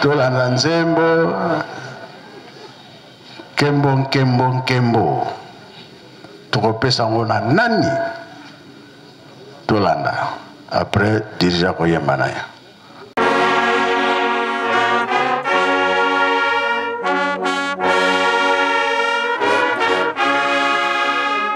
tolanda nzembo nkembo nkembo nkembo tokopesa yango na nani tolanda après dirija koyemba na ye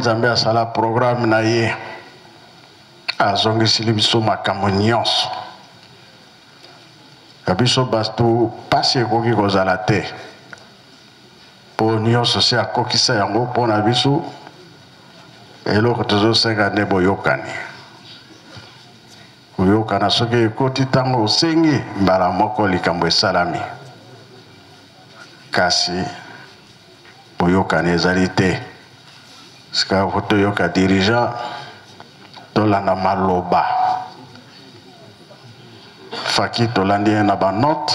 nzambe asala programe na ye azongisili biso makambo nyonso ya biso bato mpasi ekoki kozala te mpo nyonso se akokisa yango mpo na biso eloko tozosenga nde boyokani koyokana soki ekoti ntango osengi mbala moko likambo esalami kasi boyokani ezali te sikayo po toyoka dirigeant tolanda maloba faki tolandi ye na banote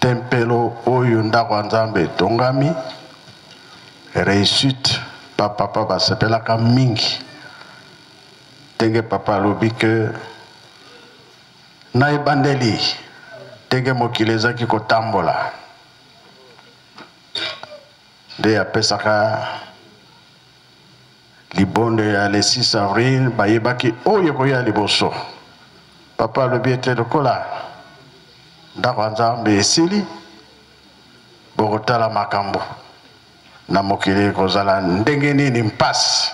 tempelo oyo ndako ya nzambe etongami réussite bapapa basepelaka mingi ndenge papa alobi ke na ebandeli ndenge mokili ezalaki kotambola nde apesaka libondo ya le 6 avril bayebaki oyo ekoya liboso papa alobi ete lokola ndako ya nzambe esili bokotala makambo na mokili ekozala ndenge nini mpasi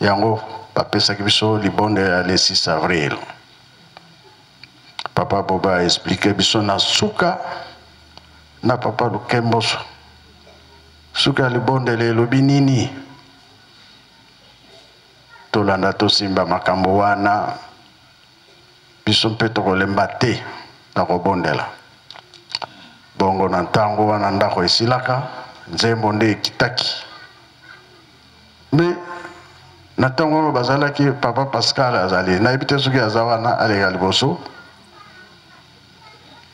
yango bapesaki biso libondo ya le 6 avril papa boba aexplike biso na suka na papa lukemboso Suka ya libondeli elobi nini? Tolanda tosimba makambo wana, biso mpe tokolemba te na kobondela. Bongo na ntango wana ndako esilaka, nzembo nde ekitaki. Mais na ntango oyo bazalaki papa pascal azali nayebi te soki aza wana aleka liboso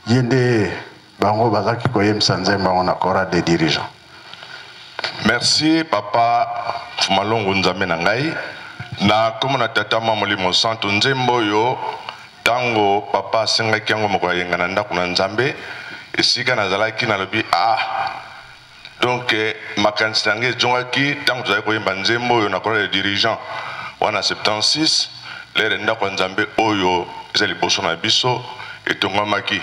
ye nde bango bazalaki koyebisa nzembo yango na cora de dirigeant merci papa fumalongo nzambe na ngai na nkombo na tata mwa molimo santu nzembo oyo ntango papa asengaki yango mokolo ayenga na ndako na nzambe esika nazalaki nalobi a ah, donc eh, makanisi na ngai ezongaki ntango tozali koyemba nzembo oyo na kolala ya dirigeant wana 76 lere ndako ya nzambe oyo eza liboso na biso etongamaki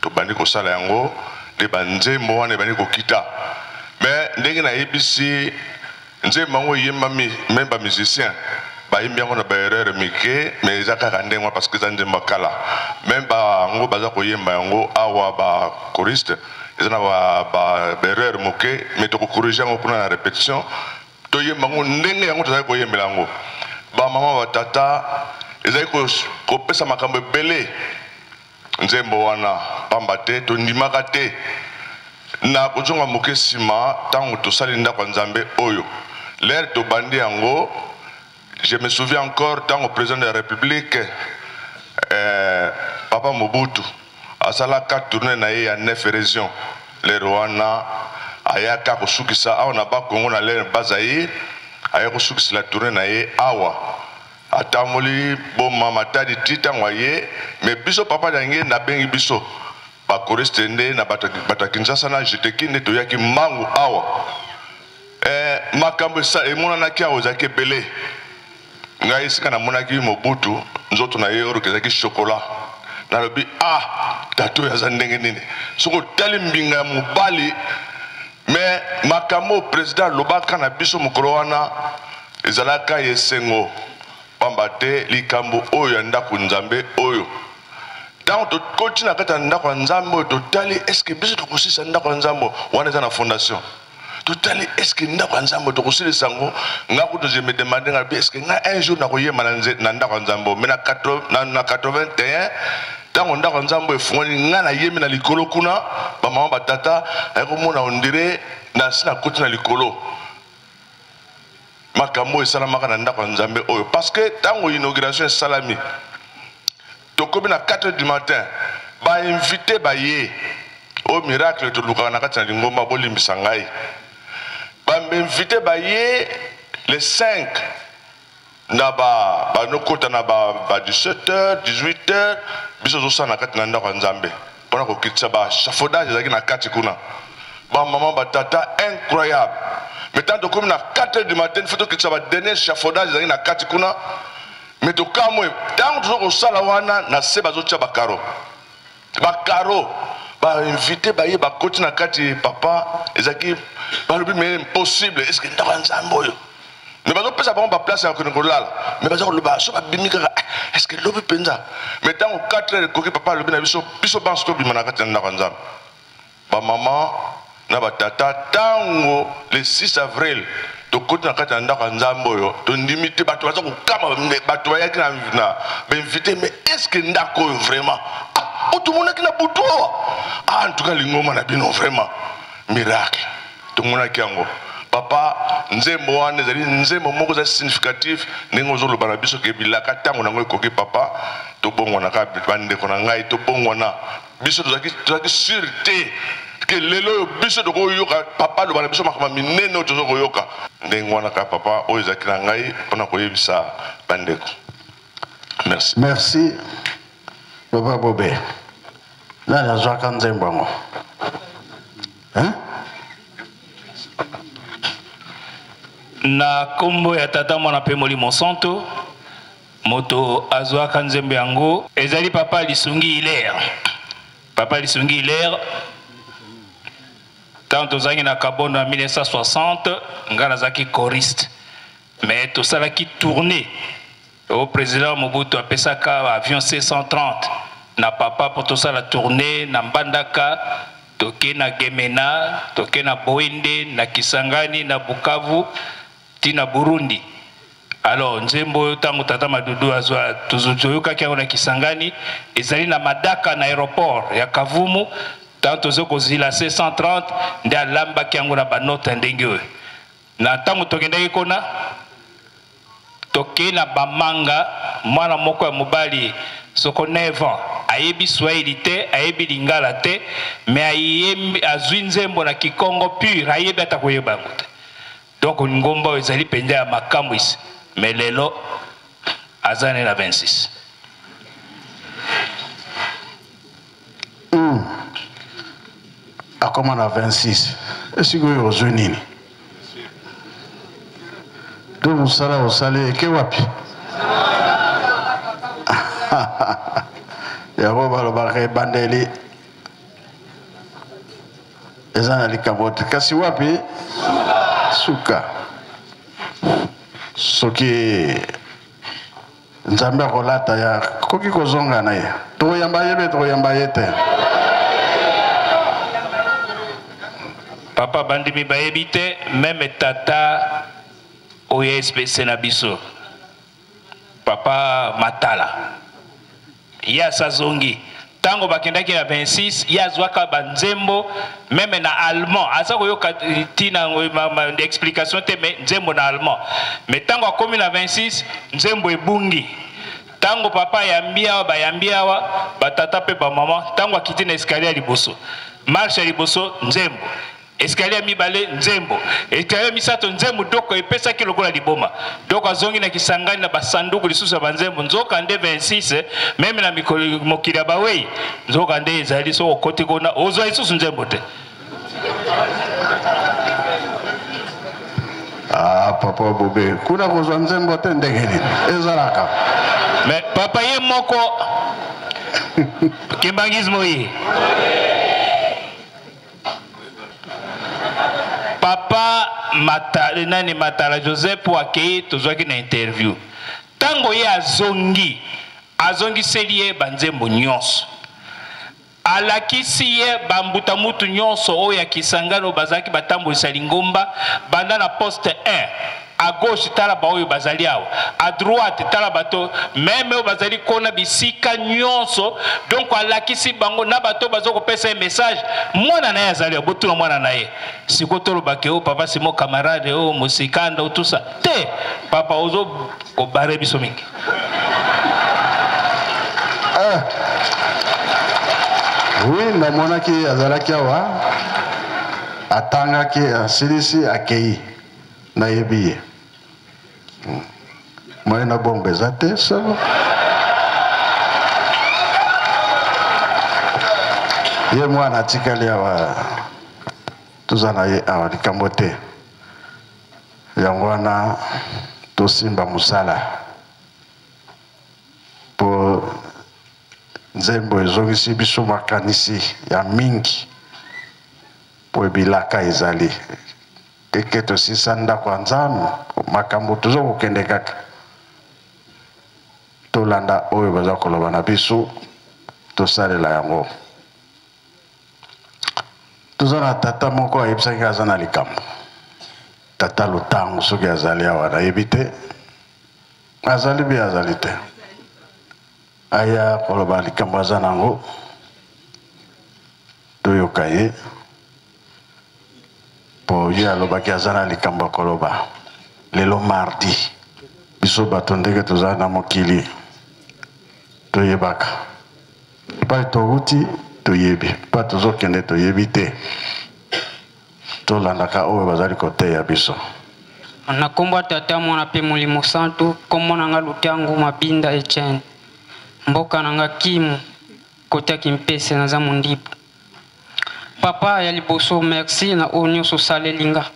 tobandi kosala yango nde banzembo wana ebandi kokita me ndenge nayebisi Nzembo yango eyembami meme ba musiciens bayembi yango na baerreur mike mais eza kaka ndenge wana parce que eza nzembo ya kala meme bango baza koyemba yango awa bacoriste eza na baerreur moke mais tokocorrige yango kuna na répétition toyemba yango ndenge yango tozali koyembela yango bamama batata ezali kopesa makambo ebele nzembo wana mpamba te tondimaka te na kozonga moke nsima ntango tosali ndako ya nzambe oyo lere tobandi yango je me souviens encore ntango président de la république eh, papa mobutu asalaka tourne na ye ya nef région lere wana ayaka kosukisa awa na bakongo na lere bazaire aya kosukisela tourne na ye awa atamboli boma matadi ti ntango aye me biso papa na nge nabengi biso bakoreste nde na bato ya kinshasa na jeteki nde toyaki mbangu awa eh, makambo emonanaki awa ezalaki ebele ngai esika namonaki mobutu nzoto na ye oyo ezalaki shokola nalobi ah tata oyo aza ndenge nini soki otali mbinga ya mobali Mais makambo oyo president alobaka na biso mokolo wana ezalaka ya esengo pamba te likambo oyo ya ndako nzambe oyo ntango tokoti na kati ya ndako ya nzambe oyo totali eske biso tokosisa ndako ya nzambe wana eza na fondation totali eske ndako ya nzambe tokosilisa yango nga kutu je me demande nga bi eske nga un jour nakoyema na ndako ya nzambe me na 81 ntango ndako ya nzambe efungwani ngai nayemi na likolo kuna bamama batata aye komona ondire nasi nakoti na likolo makambo oyo esalamaka na ndako ya nzambe oyo parce que ntango inauguration esalami tokomi na 4 du matin bainvite baye oyo miracle tolukaka na kati na lingomba bolimbisa ngai bainvite baye le 5 na ba banokota na ba, ba 17 heures 18 heures biso tozosala na kati na ndako ya nzambe mpona kokitisa ba chafodage ezalaki na kati kuna bamama batata incroyable mais ntango tokomi na 4 heures du matin fo tokitisa ba dernier chafodage ezalaki na kati kuna mais tokamwe ntango toza kosala wana na se bazotya bakaro bakaro bainvite baye bakoti na kati papa ezalaki balobi me impossible eske ndako ya nzambe oyo me bazopesa bango baplace ya kende kolala me baza koloba so babimi kaka eh, eske lobi mpenza me ntango 4 heure ekoki papa alobi na biso biso banso tobima na kati ya ndako ya nzambe ba mama na ba tata tango le 6 avril tokoti na kati ya ndako ya nzambe oyo tondimi te bato baza kokama bato bayaki na bainvite mais estce que ndako oyo vraiment ah, o tomonaki na butu awa ah, en tout cas lingoma na bino vraiment miracle tomonaki yango papa nzembo wana ezali nzembo moko eza significatif ndenge ozoloba na biso ke bilaka ntango na yango ekoki papa tobongwana kaka bandeko na ngai tobongwana biso tozalaki tozalaki sur te ke lelo oyo biso tokoyoka papa aloba na biso makambo minene oyo toza koyoka ndenge wana kaka papa oyo ezalaki na ngai mpona koyebisa bandeko merci merci papa bobe nani azwaka nzembo yango na nkombo ya tata mwana mpe molimo santo moto azwaka nzembo yango ezali papa lisungi hilaire papa lisungi hilaire ntango tozalaki na kabono ya 1960 ngai nazalaki choriste mais tosalaki tournée au président mobutu apesaka avion c130 na papa mpo tosala tournée na mbandaka toke na gemena toke na boinde na kisangani na bukavu tina burundi alors nzembo oyo ntango tata madudu azwa toyokaki yango na kisangani ezali na madaka na aéroport ya kavumu ntango tozo kozila c130 nde alambaki yango na banote ya ndenge oyo na ntango tokendaki kuna tokei na bamanga mwana moko ya mobali soko 9 ans ayebi swahili te ayebi lingala te me azwi nzembo na kikongo pure ayebi ata koyeba yango te donc ngomba oyo ezali mpenza ya makamwisi me lelo aza ne na 26 mm. akoma na 26 esika oyo ozwi nini to mosala osali eke wapi yango balobaka ebandeli eza na likambo te kasi wapi suka soki nzambe akolata ya koki kozonga na ye tokoyamba ye mpe tokoyamba ye te papa bandimi bayebi te meme tata oyo espese na biso papa matala ye asazongi ntango bakendaki na 26 ye azwaka banzembo meme na allemand aza koyoka ntina explication te mais nzembo na allemand mais ntango akomi na 26 nzembo ebungi ntango papa ayambi awa bayambi awa batata mpe bamama ntango akiti na escalier ya liboso marche ya liboso nzembo esikalie ya mibale nzembo esikalie ya misato nzembo doko epesaki lokola liboma doko azongi na kisangani na basanduku lisusu ya banzembo nzoka nde 26 meme na mokili ya bawei nzoka nde ezali soki okoti kuna ozwa lisusu nzembo te ah, papa bobe kuna kozwa nzembo te ndenge nini ezalaka me papa ye moko kimbangismo ye papa matale nani matala joseph akei tozwaki na interview ntango ye azongi azongiseli ye banzembo nyonso alakisi ye bambuta mutu nyonso oyo ya kisangani oyo bazalaki batambwisa lingomba banda na poste 1 à gauche tala baoyo bazali awa à droite tala bato meme oyo bazali kona bisika nyonso donc alakisi bango na bato baza kopesa ye message mwana na ye azali awa botuna mwana na ye siko tolobake o oh, papa simo camarade o oh, mosikanda otusa oh, te papa ozo kobare biso mingi ah. oui namonaki azalaki awa atangaki asilisi akei nayebi ye hmm. moye na bombe eza te solo ye mwana atikali awa toza na ye awa likambo te yango wana tosimba mosala mpo nzembo ezongisi biso makanisi ya mingi mpo bilaka ezali Teke tosisa ndako ya Nzambe, makambo toza kokende kaka. Tolanda oyo baza koloba na biso, tosalela yango. Toza na tata moko ayebisaki aza na likambo. Tata Lutango soki azali awa nayebi te. Azali bi azali te. Aya koloba likambo aza nango. Toyoka ye. mpo ye alobaki aza na likambo ya koloba lelo mardi biso bato ndenge toza na mokili toyebaka epai towuti toyebi epai tozokende toyebi te tolandaka oyo bazali koteya biso na nkombo ya tata mwana mpe molimo santu nkombo na nga lutangu mabinda etienne mboka na nga kimu kotaki mpese naza mondibu Papa ya liboso, merci na oyo nyonso osaleli nga.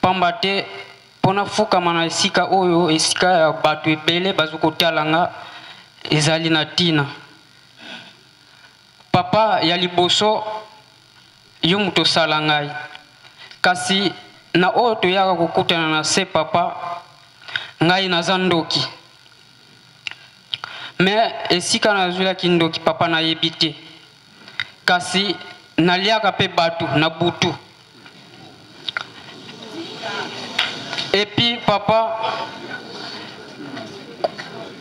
Pamba te mpo nafukama na esika oyo, esika ya bato ebele bazo kotala nga, ezali na tina. Papa ya liboso, yo moto osala ngai. Kasi na oyo toyaka kokutana na se, papa, ngai naza ndoki. Mais esika nazwelaki ndoki, papa, nayebi te. Kasi naliaka pe batu na butu. Et puis papa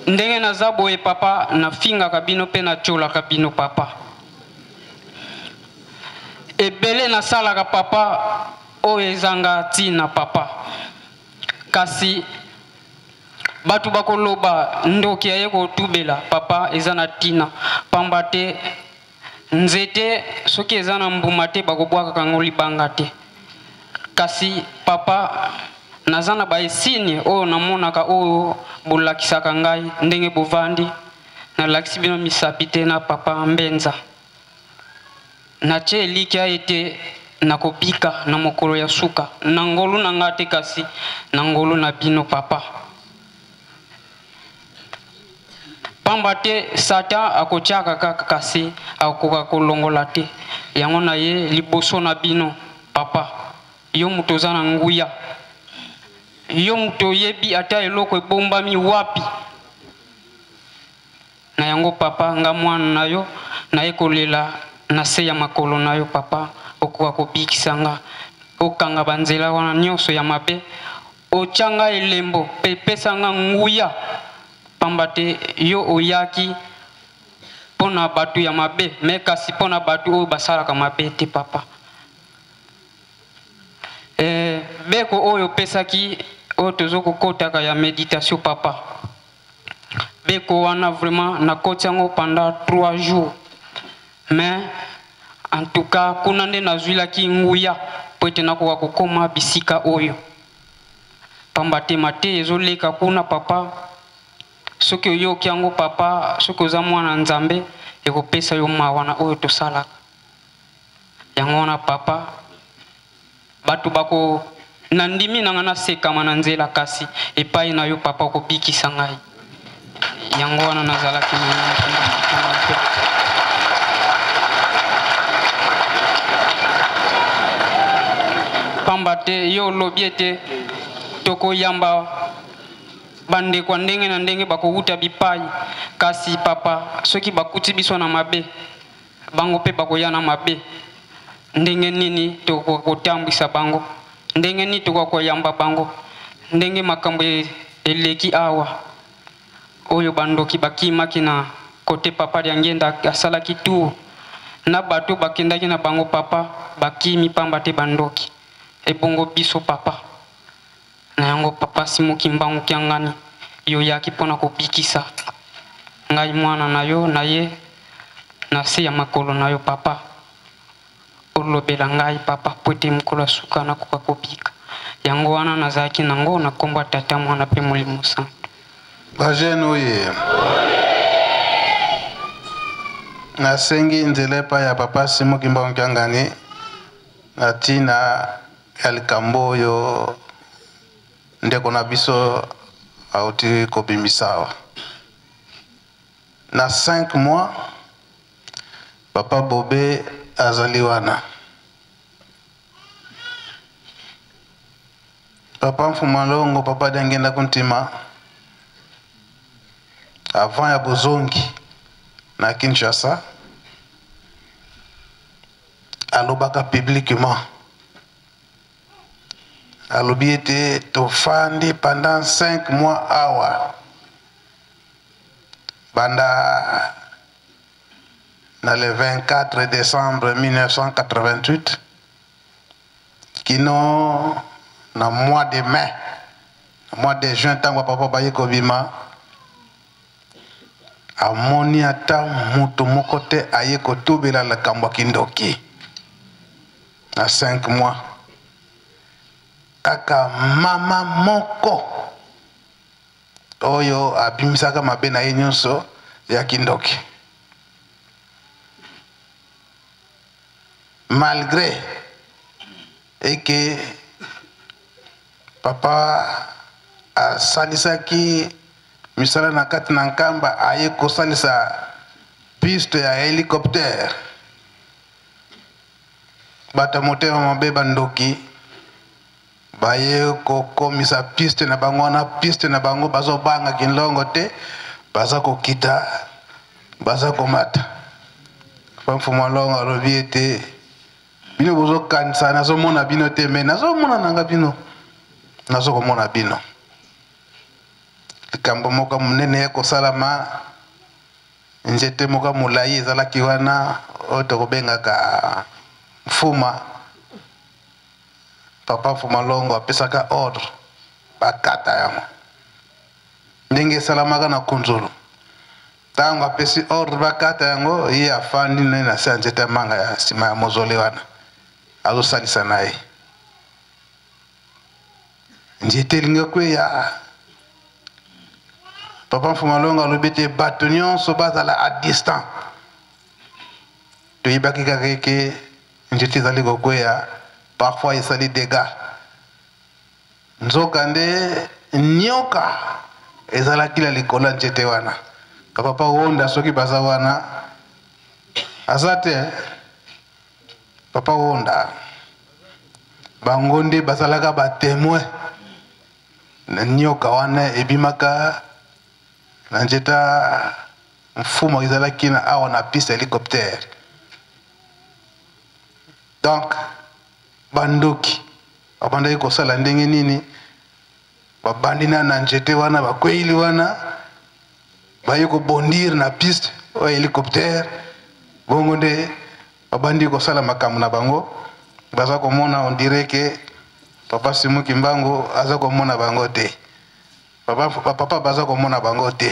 ndenge naza boye papa nafingaka bino mpe natyolaka bino papa ebele nasalaka papa oyo ezanga ntina papa kasi bato bakoloba ndoki aye kotubela papa eza na tina pamba te nzete soki eza na mbuma te bakobwakaka yango libanga te kasi papa naza na baesigne oyo namonaka oyo bolakisaka ngai ndenge bovandi nalakisi bino misapi te na papa mbenza Natye elikya ete nakobika na mokolo ya suka, na ngolu na ngai te, kasi na ngolu na bino, Papa. Pamba te Satan akotiaka kaka, kasi akokoka kolongola te yango na ye liboso na bino, Papa. Yo moto oza na nguya, yo moto oyebi ata eloko ebombami wapi. Na yango papa nga mwana na yo naye kolela na se ya makolo na yo papa okoka kobikisa nga okanga banzela wana nyonso ya mabe otya nga elembo mpe pesa nga nguya pamba te yo oyaki mpo na bato ya mabe me kasi mpo na bato oyo basalaka mabe te papa e, beko oyo opesaki oyo tozo kokotaka ya meditation papa beko wana vraiment nakoti yango pendant 3 jours mais en tout cas kuna nde nazwilaki nguya mpo ete nakoka kokoma bisika oyo pamba te mate ezoleka kuna papa soki oyoki yango papa soki oza mwana nzambe ekopesa yo mawa na oyo tosalaka yango wana papa bato bako nandimi na ngai nasekama na nzela kasi epai na yo papa okobikisa ngai yango wana nazalaki na pamba te yo olobi ete tokoyamba bandeko ya ndenge na ndenge bakowuta bipai kasi papa soki bakuti biso na mabe bango mpe bakoya na mabe ndenge nini tokoki kotambwisa bango ndenge nini tokoki koyamba bango ndenge makambo e, eleki awa oyo bandoki bakimaki na kote papa lya ngenda asalaki tour na bato bakendaki na bango papa bakimi mpamba te bandoki ebongo biso papa Na yango, Papa Simon Kimbangu Kiangani, yo oyaki mpo na kobikisa ngai mwana na yo naye na se ya makolo na yo Papa. Olobela ngai Papa mpo ete mokolo ya suka nakoka kobika. Yango wana nazalaki na ngo na kombo ya Tata, Mwana mpe Molimo Santu. Ba jeune oye. Nasengi nzela epai ya Papa Simon Kimbangu Kiangani na tina ya likambo oyo ndeko na biso auti kobimisa awa na 5 mois papa bobe azali wana papa mfumalongo papa diangenda kuntima avant ya bozongi na kinshasa alobaka publiquement alobi ete tofandi pendant 5 mois awa banda na le 24 décembre 1988 kino na mois de mai na mois de juin ntango papa baye kobima amoni ata moto moko te aye kotubela likambo ya kindoki na 5 mois kaka mama moko oyo abimisaka mabe na ye nyonso ya kindoki malgre et que papa asalisaki misala na kati na nkamba aye kosalisa piste ya hélicoptère bato ya motema mabe bandoki baye kokomisa piste na bango wana piste na bango bazobanga kinlongo te baza kokita baza komata pamfumalongo alobi ete bino bozokanisa nazomona bino te me nazomona nanga bino nazokomona bino likambo moko monene ya kosalama nzete moko molai ezalaki wana oyo tokobengaka mfuma papa mfuma longo apesaka ordre bakata yango ndenge esalamaka na kunzulu ntango apesi ordre bakata yango ye afandi ne na se ya nzete ya manga ya nsima ya mozole wana azosalisa na ye nzete elingi kweya papa mfumalongo alobi te bato nyonso bazala a distant toyebaki kaka eke nzete ezali kokweya parfois esali degat nzokande nyoka ezalaki na likolo ya nzete wana ka papa wonda soki baza wana aza te papa wonda bango nde bazalaka batemoin na nyoka wana ebimaka na nzeta mfumu ezalaki na awa na piste hélicoptère donc bandoki babandaki kosala ndenge nini babandi na na njete wana bakweyili wana baye kobondir na piste oyo helicoptère bongo nde babandi kosala makambo na bango baza komona on dirait ke papa simu kimbangu aza komona bango te papa, papa baza komona bango te